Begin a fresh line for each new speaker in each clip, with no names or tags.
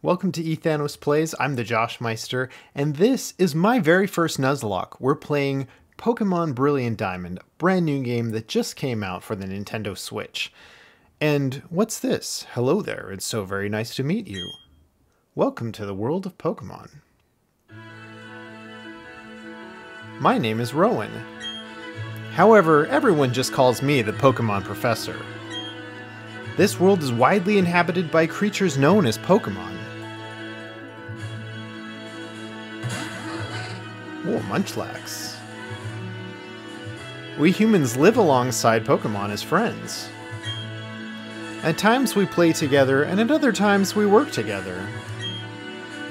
Welcome to Ethanos Plays. I'm the Josh Meister, and this is my very first Nuzlocke. We're playing Pokemon Brilliant Diamond, a brand new game that just came out for the Nintendo Switch. And what's this? Hello there, it's so very nice to meet you. Welcome to the world of Pokemon. My name is Rowan. However, everyone just calls me the Pokemon Professor. This world is widely inhabited by creatures known as Pokemon. Oh, Munchlax. We humans live alongside Pokemon as friends. At times we play together, and at other times we work together.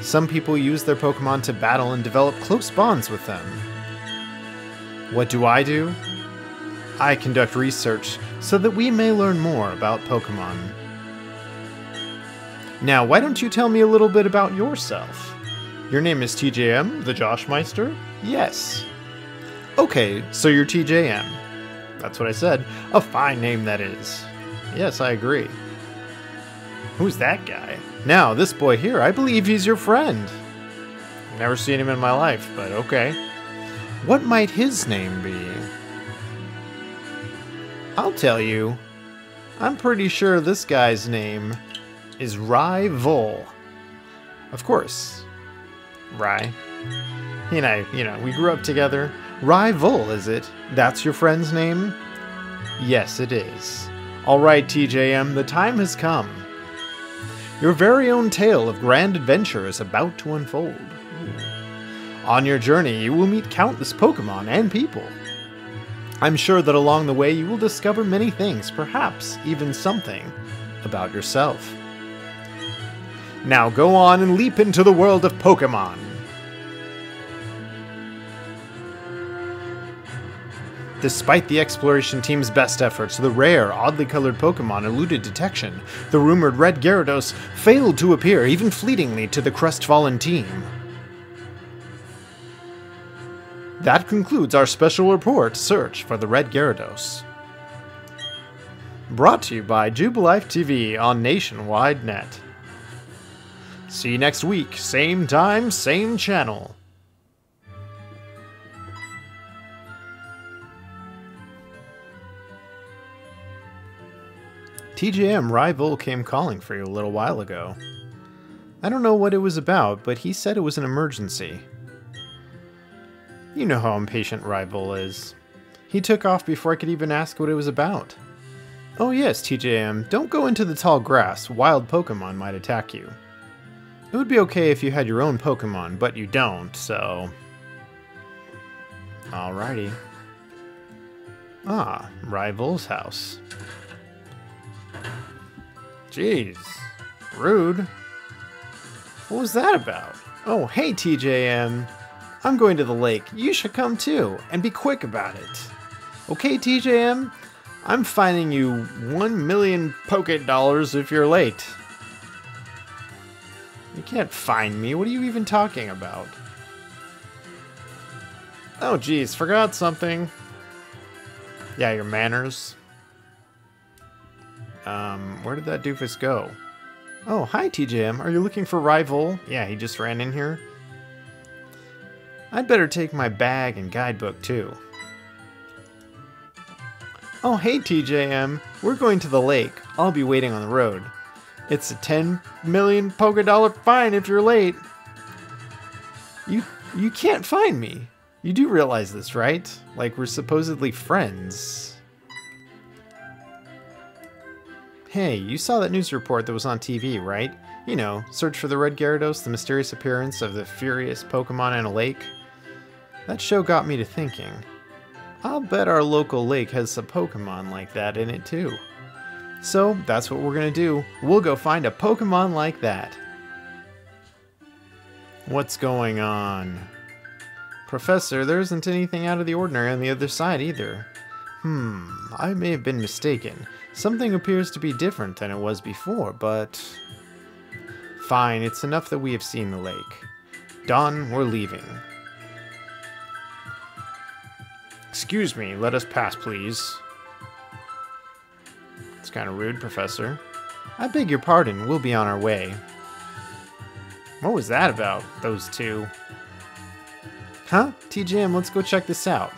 Some people use their Pokemon to battle and develop close bonds with them. What do I do? I conduct research so that we may learn more about Pokemon. Now, why don't you tell me a little bit about yourself? Your name is TJM, the Josh Meister? Yes. Okay, so you're TJM. That's what I said. A fine name that is. Yes, I agree. Who's that guy? Now, this boy here, I believe he's your friend. Never seen him in my life, but okay. What might his name be? I'll tell you. I'm pretty sure this guy's name is Rival. Of course, Rai. He and I, you know, we grew up together. Rival, is it? That's your friend's name? Yes, it is. All right, TJM, the time has come. Your very own tale of grand adventure is about to unfold. On your journey, you will meet countless Pokemon and people. I'm sure that along the way you will discover many things, perhaps even something about yourself. Now go on and leap into the world of Pokemon. Despite the exploration team's best efforts, the rare, oddly colored Pokemon eluded detection. The rumored Red Gyarados failed to appear even fleetingly to the crestfallen team. That concludes our special report search for the Red Gyarados. Brought to you by Jubilife TV on Nationwide Net. See you next week, same time, same channel. TJM Rival came calling for you a little while ago. I don't know what it was about, but he said it was an emergency. You know how impatient Rival is. He took off before I could even ask what it was about. Oh yes, TJM, don't go into the tall grass. Wild Pokemon might attack you. It would be okay if you had your own Pokemon, but you don't, so... Alrighty. Ah, Rival's house. Jeez. Rude. What was that about? Oh, hey TJM. I'm going to the lake. You should come too, and be quick about it. Okay, TJM? I'm fining you one million Poké dollars if you're late. Can't find me. What are you even talking about? Oh, geez, forgot something. Yeah, your manners. Um, where did that doofus go? Oh, hi TJM. Are you looking for Rival? Yeah, he just ran in here. I'd better take my bag and guidebook too. Oh, hey TJM. We're going to the lake. I'll be waiting on the road. It's a 10 million polka dollar fine if you're late. You you can't find me. You do realize this, right? Like we're supposedly friends. Hey, you saw that news report that was on TV, right? You know, search for the Red Gyarados, the mysterious appearance of the furious Pokemon in a lake. That show got me to thinking. I'll bet our local lake has some Pokemon like that in it too. So that's what we're gonna do. We'll go find a Pokemon like that. What's going on? Professor, there isn't anything out of the ordinary on the other side either. Hmm, I may have been mistaken. Something appears to be different than it was before, but... Fine, it's enough that we have seen the lake. Done, we're leaving. Excuse me, let us pass, please. It's kind of rude, Professor. I beg your pardon, we'll be on our way. What was that about, those two? Huh? TJM, let's go check this out.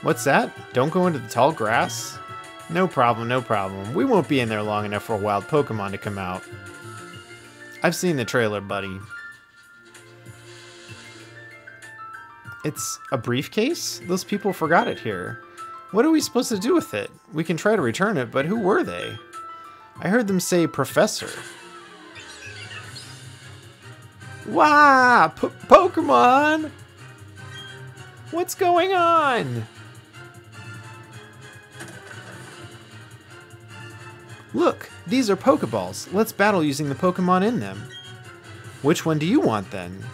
What's that? Don't go into the tall grass? No problem, no problem. We won't be in there long enough for a wild Pokemon to come out. I've seen the trailer, buddy. It's a briefcase? Those people forgot it here. What are we supposed to do with it? We can try to return it, but who were they? I heard them say Professor. Wow! P Pokemon! What's going on? Look, these are Pokeballs. Let's battle using the Pokemon in them. Which one do you want then?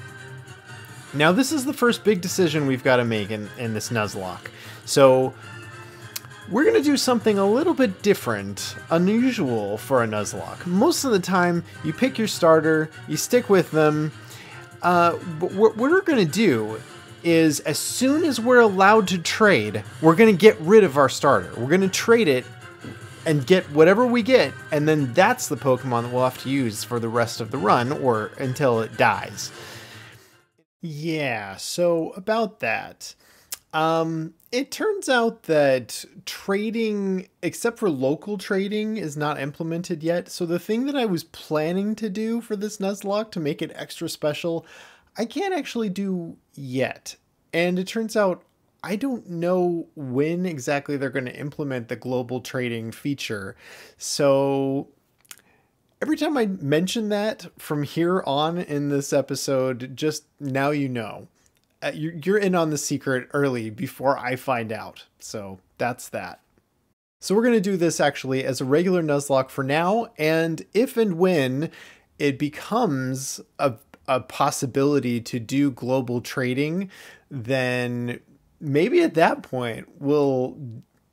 Now this is the first big decision we've got to make in, in this Nuzlocke. So we're going to do something a little bit different, unusual for a Nuzlocke. Most of the time, you pick your starter, you stick with them. Uh, what we're going to do is as soon as we're allowed to trade, we're going to get rid of our starter. We're going to trade it and get whatever we get, and then that's the Pokemon that we'll have to use for the rest of the run or until it dies. Yeah, so about that. Um, it turns out that trading, except for local trading, is not implemented yet. So the thing that I was planning to do for this Nuzlocke to make it extra special, I can't actually do yet. And it turns out I don't know when exactly they're going to implement the global trading feature. So every time I mention that from here on in this episode, just now you know. Uh, you're in on the secret early before I find out. So that's that. So we're going to do this actually as a regular Nuzlocke for now, and if and when it becomes a, a possibility to do global trading, then maybe at that point we'll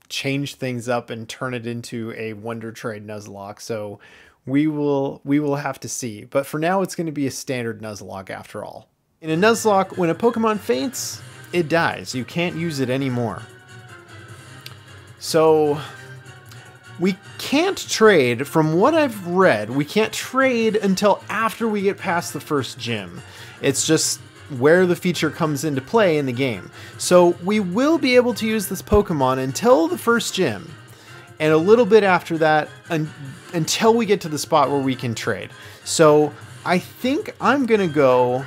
change things up and turn it into a Wonder Trade Nuzlocke. So we will we will have to see. But for now, it's going to be a standard Nuzlocke after all. In a Nuzlocke, when a Pokemon faints, it dies. You can't use it anymore. So we can't trade, from what I've read, we can't trade until after we get past the first gym. It's just where the feature comes into play in the game. So we will be able to use this Pokemon until the first gym, and a little bit after that un until we get to the spot where we can trade. So I think I'm to go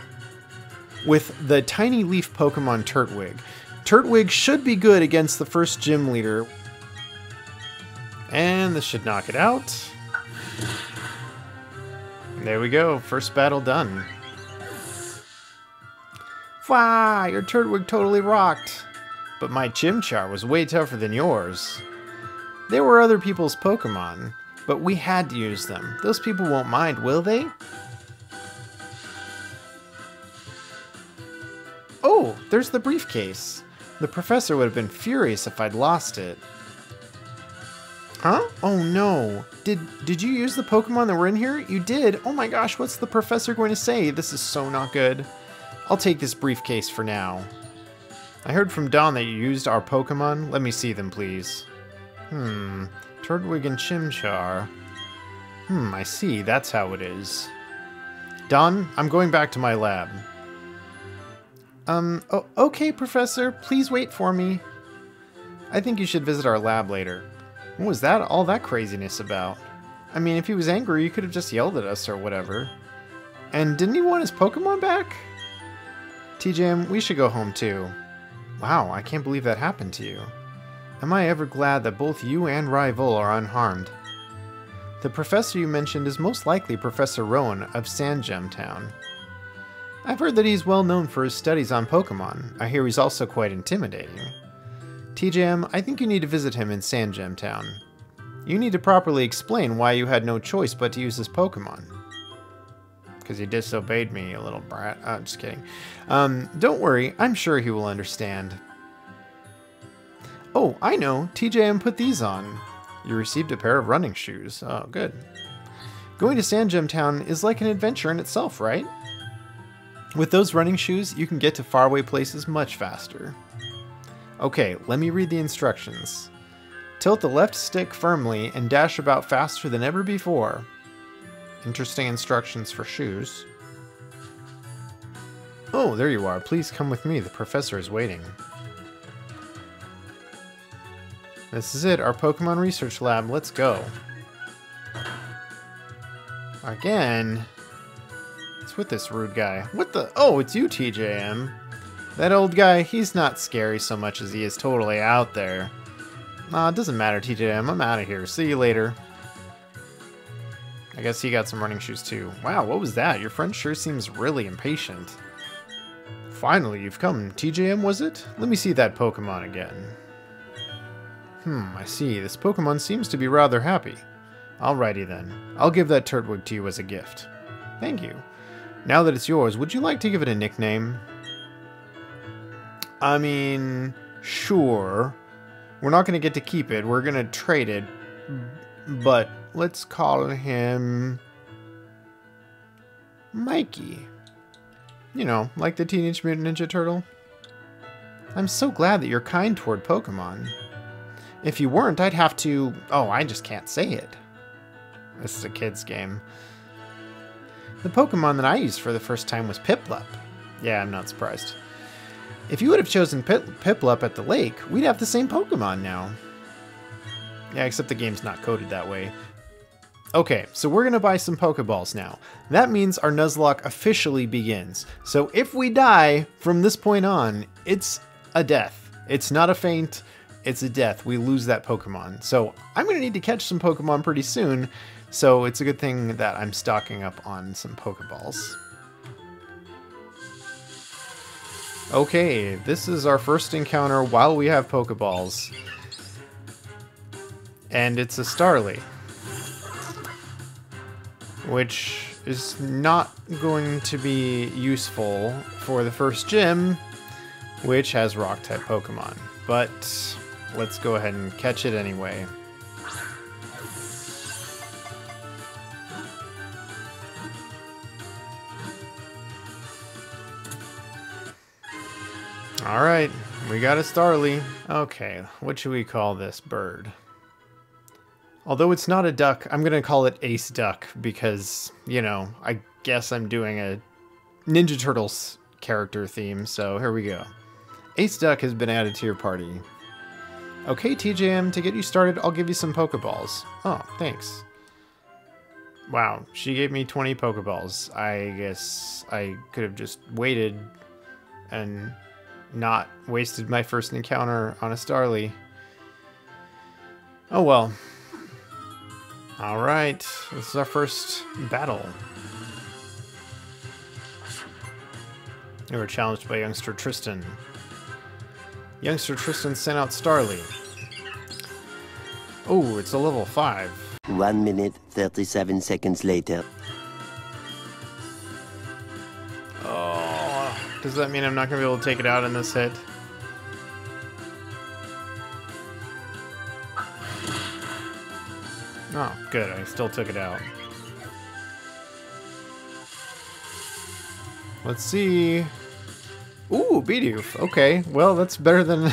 with the Tiny Leaf Pokemon Turtwig. Turtwig should be good against the first gym leader. And this should knock it out. There we go, first battle done. Wow, your Turtwig totally rocked. But my Chimchar was way tougher than yours. There were other people's Pokemon, but we had to use them. Those people won't mind, will they? Oh, there's the briefcase. The professor would have been furious if I'd lost it. Huh? Oh no. Did did you use the Pokemon that were in here? You did? Oh my gosh, what's the professor going to say? This is so not good. I'll take this briefcase for now. I heard from Dawn that you used our Pokemon. Let me see them, please. Hmm. Turtwig and Chimchar. Hmm, I see. That's how it is. Dawn, I'm going back to my lab. Um, oh, okay, Professor. Please wait for me. I think you should visit our lab later. What was that all that craziness about? I mean, if he was angry, he could have just yelled at us or whatever. And didn't he want his Pokemon back? TJM, we should go home too. Wow, I can't believe that happened to you. Am I ever glad that both you and Rival are unharmed? The professor you mentioned is most likely Professor Rowan of Sandgem Town. I've heard that he's well known for his studies on Pokemon. I hear he's also quite intimidating. TJM, I think you need to visit him in Sandgem Town. You need to properly explain why you had no choice but to use his Pokemon because he disobeyed me, a little brat. I'm oh, just kidding. Um, don't worry, I'm sure he will understand. Oh, I know. TJM put these on. You received a pair of running shoes. Oh, good. Going to Sandgem Town is like an adventure in itself, right? With those running shoes, you can get to faraway places much faster. Okay, let me read the instructions. Tilt the left stick firmly and dash about faster than ever before. Interesting instructions for shoes. Oh, there you are. Please come with me. The professor is waiting. This is it, our Pokemon Research Lab. Let's go. Again? What's with this rude guy? What the? Oh, it's you, TJM. That old guy, he's not scary so much as he is totally out there. Nah, it doesn't matter, TJM. I'm out of here. See you later. I guess he got some running shoes too. Wow, what was that? Your friend sure seems really impatient. Finally, you've come. TJM, was it? Let me see that Pokemon again. Hmm, I see. This Pokemon seems to be rather happy. Alrighty then. I'll give that Turtwig to you as a gift. Thank you. Now that it's yours, would you like to give it a nickname? I mean, sure. We're not going to get to keep it. We're going to trade it. But let's call him... Mikey. You know, like the Teenage Mutant Ninja Turtle. I'm so glad that you're kind toward Pokemon. If you weren't, I'd have to... Oh, I just can't say it. This is a kid's game. The Pokemon that I used for the first time was Piplup. Yeah, I'm not surprised. If you would have chosen Pip Piplup at the lake, we'd have the same Pokemon now. Yeah, except the game's not coded that way. Okay, so we're gonna buy some Pokeballs now. That means our Nuzlocke officially begins. So if we die from this point on, it's a death. It's not a faint, it's a death. We lose that Pokemon. So I'm gonna need to catch some Pokemon pretty soon. So it's a good thing that I'm stocking up on some Pokeballs. Okay, this is our first encounter while we have Pokeballs. And it's a Starly. Which is not going to be useful for the first gym, which has Rock-type Pokemon. But let's go ahead and catch it anyway. Alright, we got a Starly. Okay, what should we call this bird? Although it's not a duck, I'm gonna call it Ace Duck because, you know, I guess I'm doing a Ninja Turtles character theme, so here we go. Ace Duck has been added to your party. Okay, TJM, to get you started, I'll give you some Pokeballs. Oh, thanks. Wow, she gave me 20 Pokeballs. I guess I could have just waited and not wasted my first encounter on a Starly. Oh well. Alright, this is our first battle. We were challenged by youngster Tristan. Youngster Tristan sent out Starly. Oh, it's a level 5.
1 minute, 37 seconds later.
Does that mean I'm not going to be able to take it out in this hit? Oh, good. I still took it out. Let's see. Ooh, Bidoof. Okay, well, that's better than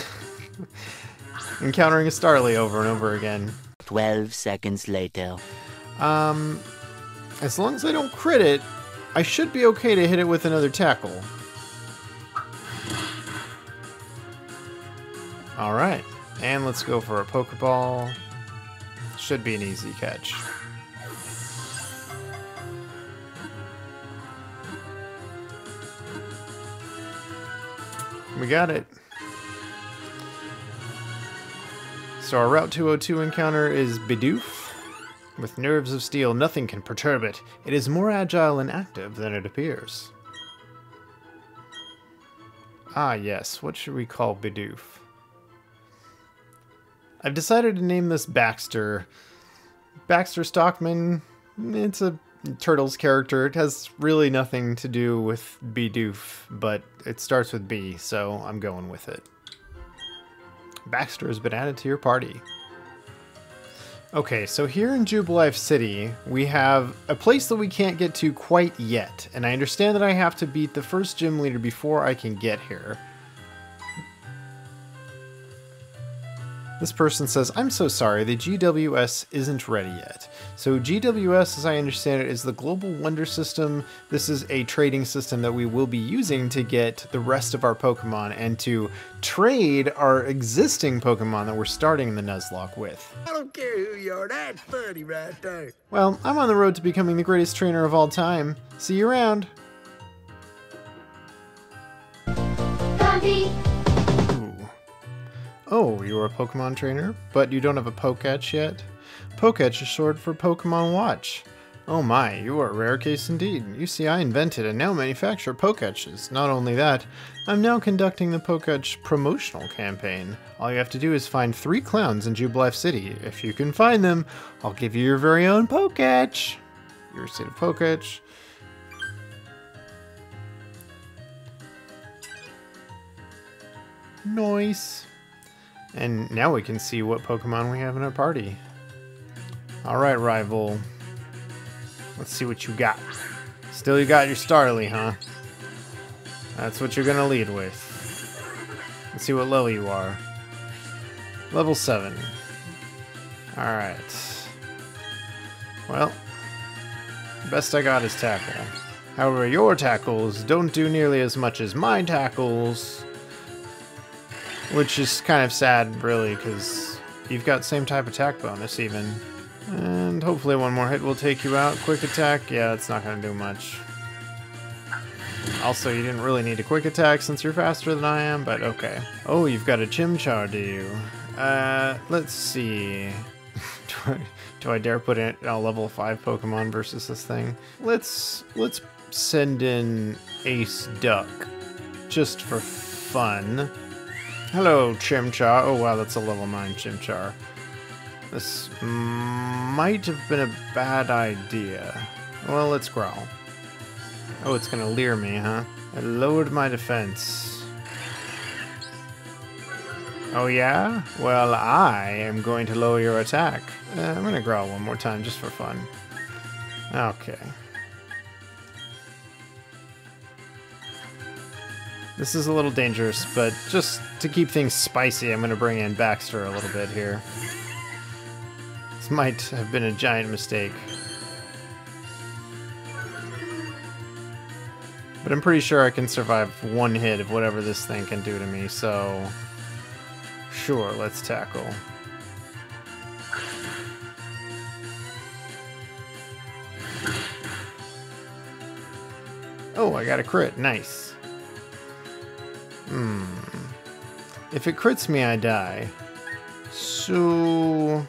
encountering a Starly over and over again.
12 seconds later.
Um, as long as I don't crit it, I should be okay to hit it with another tackle. Alright, and let's go for a Pokeball. Should be an easy catch. We got it. So our Route 202 encounter is Bidoof. With nerves of steel, nothing can perturb it. It is more agile and active than it appears. Ah yes, what should we call Bidoof? I've decided to name this Baxter. Baxter Stockman, it's a Turtles character. It has really nothing to do with Bidoof, but it starts with B, so I'm going with it. Baxter has been added to your party. Okay, so here in Jubilife City, we have a place that we can't get to quite yet, and I understand that I have to beat the first gym leader before I can get here. This person says, I'm so sorry, the GWS isn't ready yet. So GWS, as I understand it, is the Global Wonder System. This is a trading system that we will be using to get the rest of our Pokemon and to trade our existing Pokemon that we're starting the Nuzlocke with.
I don't care who you are, that's funny right there.
Well, I'm on the road to becoming the greatest trainer of all time. See you around.
Bumpy.
Oh, you're a Pokemon trainer, but you don't have a Poketch yet? Poketch is short for Pokemon Watch. Oh my, you are a rare case indeed. You see, I invented and now manufacture Poketches. Not only that, I'm now conducting the Poketch promotional campaign. All you have to do is find three clowns in Jubilife City. If you can find them, I'll give you your very own Poketch. Your state of Poketch. Nice. And now we can see what Pokemon we have in our party. Alright, rival. Let's see what you got. Still you got your Starly, huh? That's what you're gonna lead with. Let's see what level you are. Level 7. Alright. Well, best I got is tackle. However, your tackles don't do nearly as much as my tackles. Which is kind of sad, really, because you've got same type attack bonus, even. And hopefully one more hit will take you out. Quick attack, yeah, it's not going to do much. Also, you didn't really need a quick attack since you're faster than I am, but okay. Oh, you've got a Chimchar, do you? Uh, let's see. do, I, do I dare put in a level 5 Pokemon versus this thing? Let's, let's send in Ace Duck. Just for fun. Hello, Chimchar. Oh, wow, that's a level 9 Chimchar. This might have been a bad idea. Well, let's growl. Oh, it's gonna leer me, huh? I lowered my defense. Oh yeah? Well, I am going to lower your attack. Uh, I'm gonna growl one more time just for fun. Okay. This is a little dangerous, but just to keep things spicy, I'm gonna bring in Baxter a little bit here. This might have been a giant mistake. But I'm pretty sure I can survive one hit of whatever this thing can do to me, so... Sure, let's tackle. Oh, I got a crit. Nice. Hmm. If it crits me, I die. So...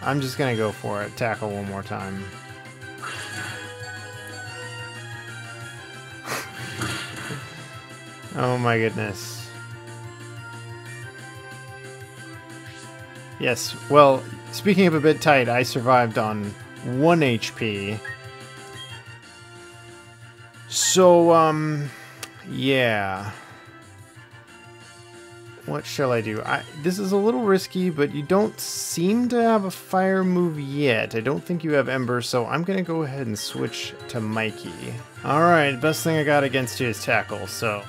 I'm just gonna go for it. Tackle one more time. oh my goodness. Yes, well, speaking of a bit tight, I survived on 1 HP. So, um, yeah. What shall I do? I, this is a little risky, but you don't seem to have a fire move yet. I don't think you have Ember, so I'm going to go ahead and switch to Mikey. Alright, best thing I got against you is Tackle, so...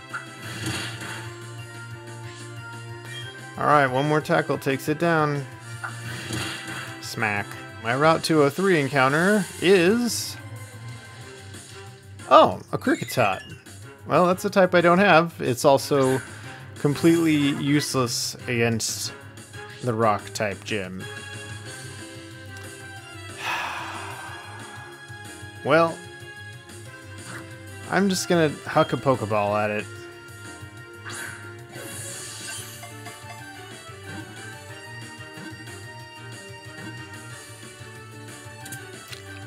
Alright, one more Tackle takes it down. Smack. My Route 203 encounter is... Oh, a Kricketot. Well, that's a type I don't have. It's also completely useless against the rock type gym. well, I'm just gonna huck a Pokeball at it.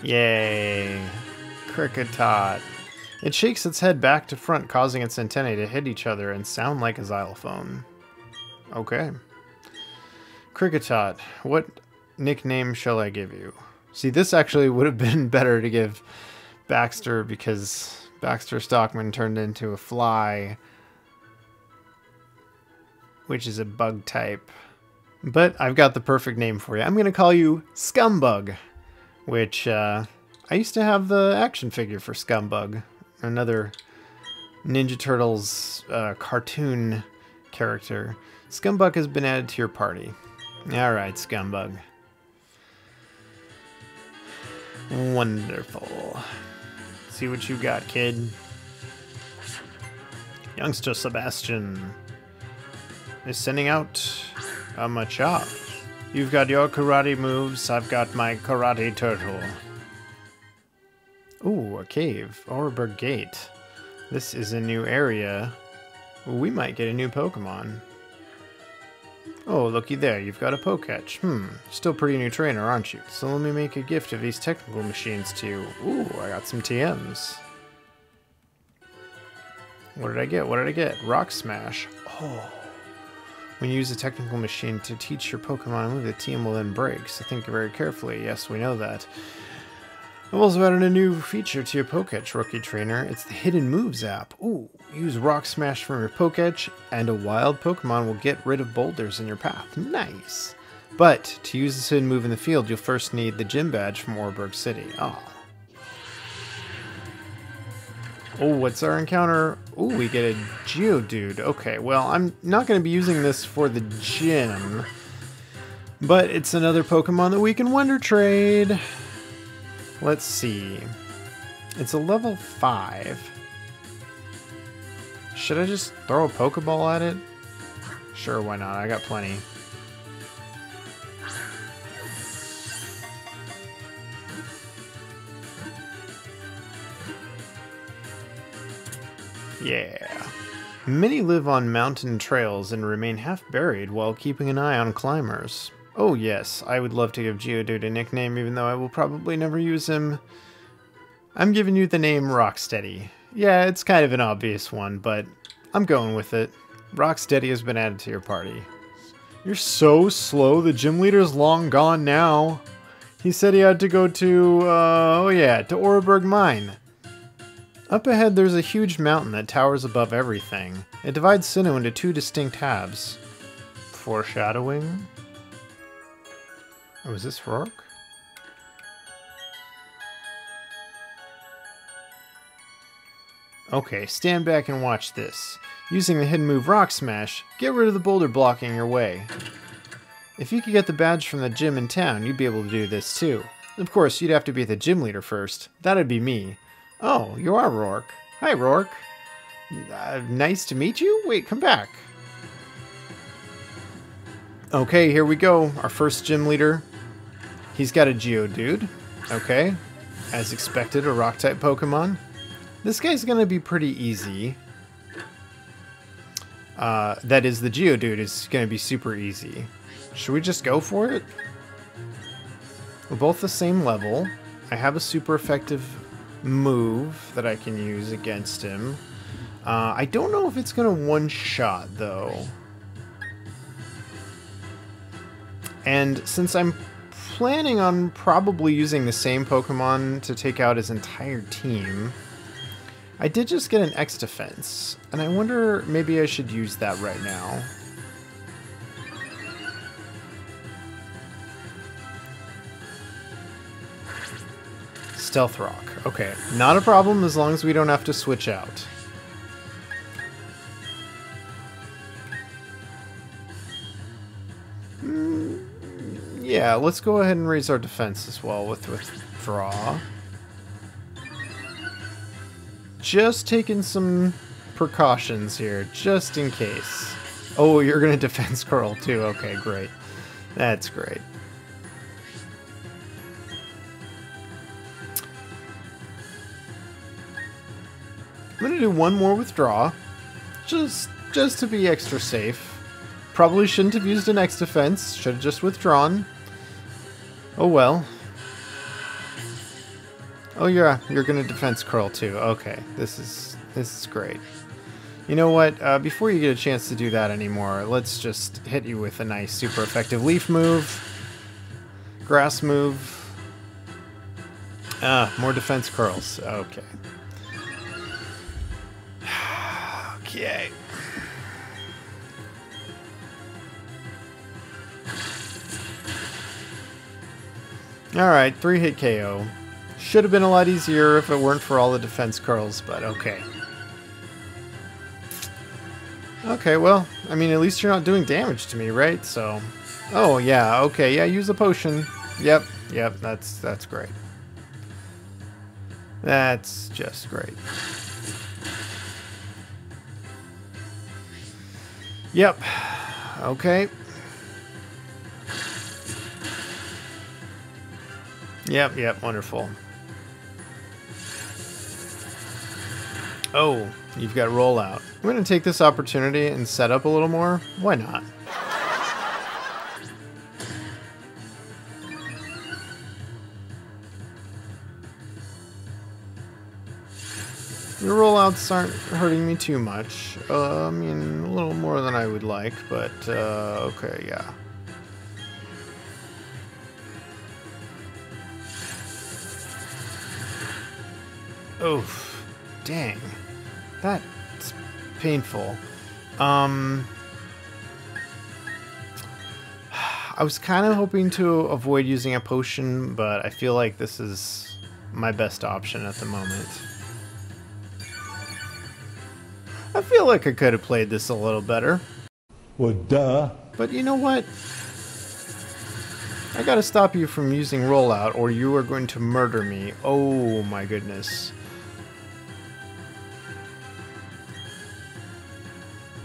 Yay. Kricketot. It shakes its head back to front, causing its antennae to hit each other and sound like a xylophone. Okay. Kricketot, what nickname shall I give you? See, this actually would have been better to give Baxter because Baxter Stockman turned into a fly, which is a bug type. But I've got the perfect name for you. I'm going to call you Scumbug, which uh, I used to have the action figure for Scumbug another Ninja Turtles uh, cartoon character. Scumbug has been added to your party. Alright, scumbug. Wonderful. See what you got, kid. Youngster Sebastian is sending out a Machop. You've got your karate moves, I've got my karate turtle. Ooh, a cave. Oreburgh Gate. This is a new area. We might get a new Pokemon. Oh, looky there, you've got a Poketch. Hmm, still pretty new trainer, aren't you? So let me make a gift of these technical machines to you. Ooh, I got some TMs. What did I get? What did I get? Rock Smash. Oh. When you use a technical machine to teach your Pokemon move, the TM will then break, so think very carefully. Yes, we know that. I've also added a new feature to your Poketch Rookie Trainer. It's the Hidden Moves app. Ooh, use Rock Smash from your Poketch, and a wild Pokemon will get rid of boulders in your path. Nice! But, to use this hidden move in the field, you'll first need the Gym Badge from Oreburgh City. Ah. Oh, what's our encounter? Oh, we get a Geodude. Okay, well, I'm not going to be using this for the gym. But it's another Pokemon that we can Wonder Trade. Let's see. It's a level 5. Should I just throw a Pokeball at it? Sure, why not? I got plenty. Yeah. Many live on mountain trails and remain half buried while keeping an eye on climbers. Oh yes, I would love to give Geodude a nickname even though I will probably never use him. I'm giving you the name Rocksteady. Yeah, it's kind of an obvious one, but I'm going with it. Rocksteady has been added to your party. You're so slow, the gym leader's long gone now. He said he had to go to, uh, oh yeah, to Oreburgh Mine. Up ahead, there's a huge mountain that towers above everything. It divides Sinnoh into two distinct halves. Foreshadowing? Oh, is this Roark? Okay, stand back and watch this. Using the hidden move Rock Smash, get rid of the boulder blocking your way. If you could get the badge from the gym in town, you'd be able to do this too. Of course, you'd have to be the gym leader first. That'd be me. Oh, you are Roark. Hi, Roark. Uh, nice to meet you? Wait, come back. Okay, here we go. Our first gym leader. He's got a Geodude. Okay. As expected, a Rock-type Pokemon. This guy's going to be pretty easy. Uh, that is, the Geodude is going to be super easy. Should we just go for it? We're both the same level. I have a super effective move that I can use against him. Uh, I don't know if it's going to one-shot, though. And since I'm planning on probably using the same Pokemon to take out his entire team, I did just get an X defense, and I wonder maybe I should use that right now. Stealth Rock. Okay, not a problem as long as we don't have to switch out. Yeah, let's go ahead and raise our defense as well with withdraw. Just taking some precautions here, just in case. Oh, you're going to defense curl too. Okay, great. That's great. I'm going to do one more withdraw, just just to be extra safe. Probably shouldn't have used an X defense, should have just withdrawn. Oh well. Oh yeah, you're gonna defense curl too. Okay, this is this is great. You know what? Uh, before you get a chance to do that anymore, let's just hit you with a nice, super effective leaf move, grass move. Ah, more defense curls. Okay. okay. Alright, 3 hit KO. Should have been a lot easier if it weren't for all the defense curls, but okay. Okay, well, I mean, at least you're not doing damage to me, right? So, oh yeah, okay, yeah, use a potion. Yep, yep, that's that's great. That's just great. Yep. Okay. Yep, yep, wonderful. Oh, you've got rollout. I'm going to take this opportunity and set up a little more. Why not? Your rollouts aren't hurting me too much. Uh, I mean, a little more than I would like, but uh, okay, yeah. Oof. Dang. That's painful. Um... I was kind of hoping to avoid using a potion, but I feel like this is my best option at the moment. I feel like I could have played this a little better.
Well, duh.
But you know what? I gotta stop you from using rollout or you are going to murder me. Oh my goodness.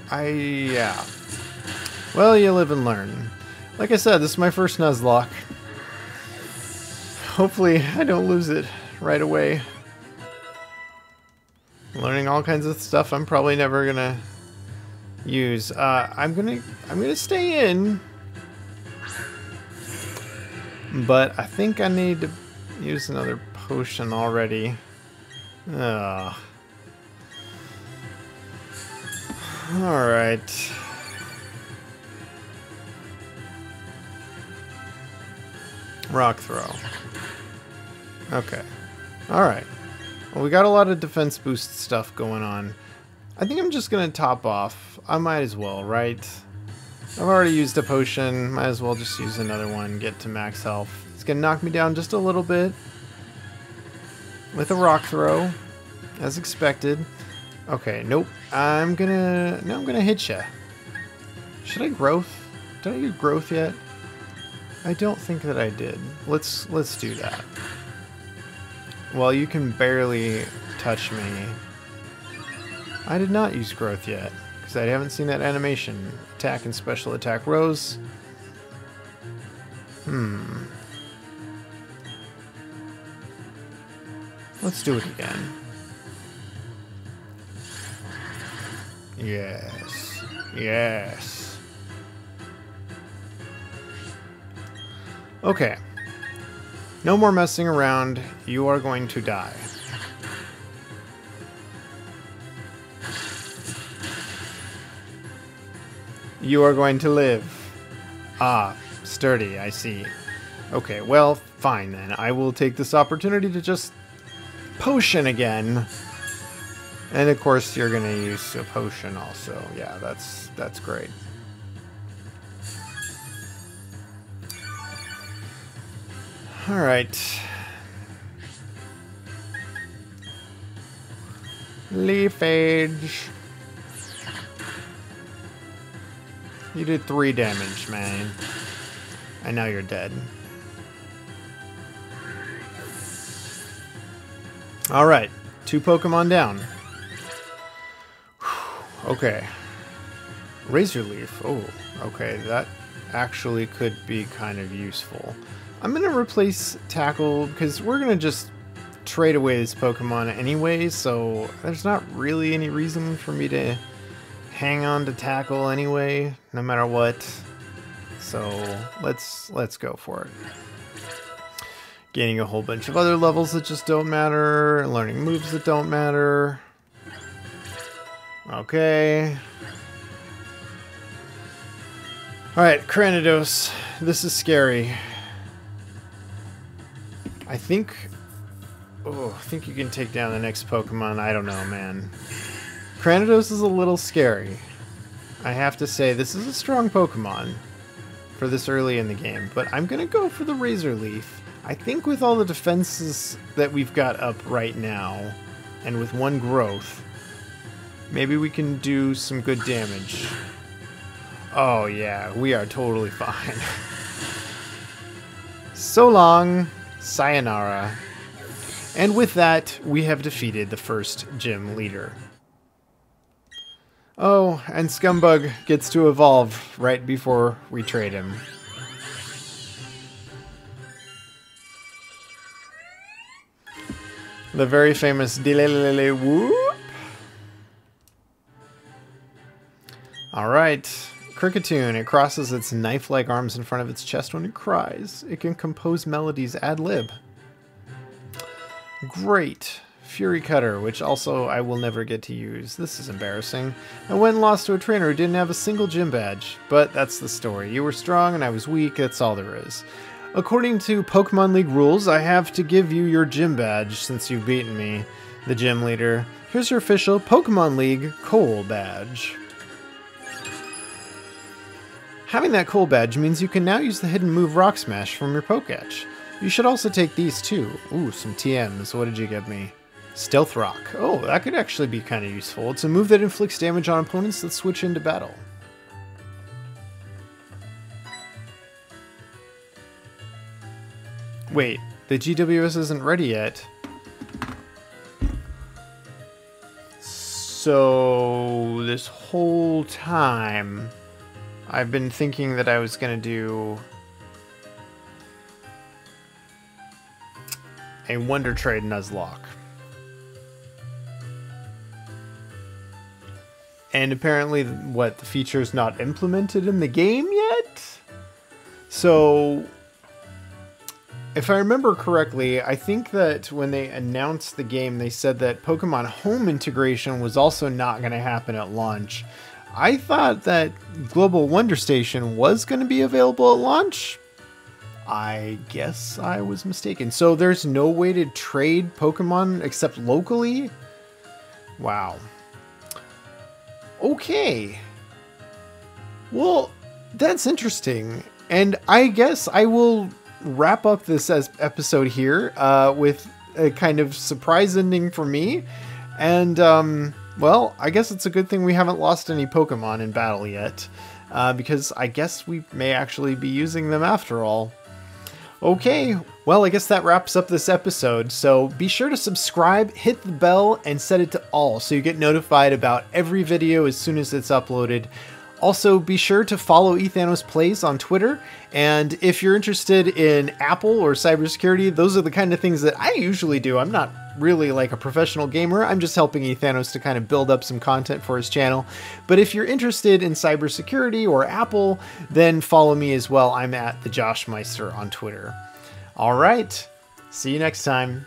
I, yeah. Well, you live and learn. Like I said, this is my first Nuzlocke. Hopefully I don't lose it right away. Learning all kinds of stuff I'm probably never gonna use. Uh, I'm gonna I'm gonna stay in, but I think I need to use another potion already. Ugh. All right. Rock throw. Okay. All right. Well, we got a lot of defense boost stuff going on. I think I'm just gonna top off. I might as well, right? I've already used a potion. Might as well just use another one, get to max health. It's gonna knock me down just a little bit. With a rock throw, as expected. Okay, nope. I'm gonna... No, I'm gonna hit ya. Should I growth? Did I get growth yet? I don't think that I did. Let's let's do that. Well, you can barely touch me. I did not use growth yet, because I haven't seen that animation. Attack and special attack rose. Hmm. Let's do it again. Yes. Yes. Okay. No more messing around. You are going to die. You are going to live. Ah, sturdy, I see. Okay, well, fine then. I will take this opportunity to just potion again. And of course you're gonna use a potion also. Yeah, that's that's great. Alright. Leafage. You did three damage, man. And now you're dead. Alright, two Pokemon down. Okay. Razor Leaf. Oh, okay, that actually could be kind of useful. I'm going to replace Tackle because we're going to just trade away this Pokemon anyway, so there's not really any reason for me to hang on to Tackle anyway, no matter what. So let's let's go for it. Gaining a whole bunch of other levels that just don't matter, learning moves that don't matter. Okay. Alright, Cranidos. This is scary. I think... Oh, I think you can take down the next Pokemon. I don't know, man. Cranidos is a little scary. I have to say, this is a strong Pokemon for this early in the game, but I'm going to go for the Razor Leaf. I think with all the defenses that we've got up right now, and with one growth, maybe we can do some good damage. Oh yeah, we are totally fine. so long, sayonara. And with that, we have defeated the first gym leader. Oh, and Scumbug gets to evolve right before we trade him. The very famous Dilelele Whoop. Alright, Kricketune. It crosses its knife-like arms in front of its chest when it cries. It can compose melodies ad lib. Great. Fury Cutter, which also I will never get to use. This is embarrassing. I went and lost to a trainer who didn't have a single gym badge. But that's the story. You were strong and I was weak, that's all there is. According to Pokemon League rules, I have to give you your gym badge since you've beaten me, the gym leader. Here's your official Pokemon League Coal badge. Having that coal badge means you can now use the hidden move Rock Smash from your Poketch. You should also take these too. Ooh, some TMs. What did you give me? Stealth Rock. Oh, that could actually be kind of useful. It's a move that inflicts damage on opponents that switch into battle. Wait, the GWS isn't ready yet. So, this whole time, I've been thinking that I was going to do a Wonder Trade Nuzlocke. And apparently, what, the feature's not implemented in the game yet? So, if I remember correctly, I think that when they announced the game, they said that Pokemon Home integration was also not going to happen at launch. I thought that Global Wonder Station was going to be available at launch. I guess I was mistaken. So there's no way to trade Pokemon except locally? Wow. Okay. Well, that's interesting. And I guess I will wrap up this as episode here uh, with a kind of surprise ending for me. And, um, well, I guess it's a good thing we haven't lost any Pokemon in battle yet. Uh, because I guess we may actually be using them after all. Okay, well, I guess that wraps up this episode. So be sure to subscribe, hit the bell, and set it to all so you get notified about every video as soon as it's uploaded. Also, be sure to follow Ethanos Plays on Twitter. And if you're interested in Apple or cybersecurity, those are the kind of things that I usually do. I'm not really like a professional gamer. I'm just helping Ethanos to kind of build up some content for his channel. But if you're interested in cybersecurity or Apple, then follow me as well. I'm at the Josh Meister on Twitter. All right. See you next time.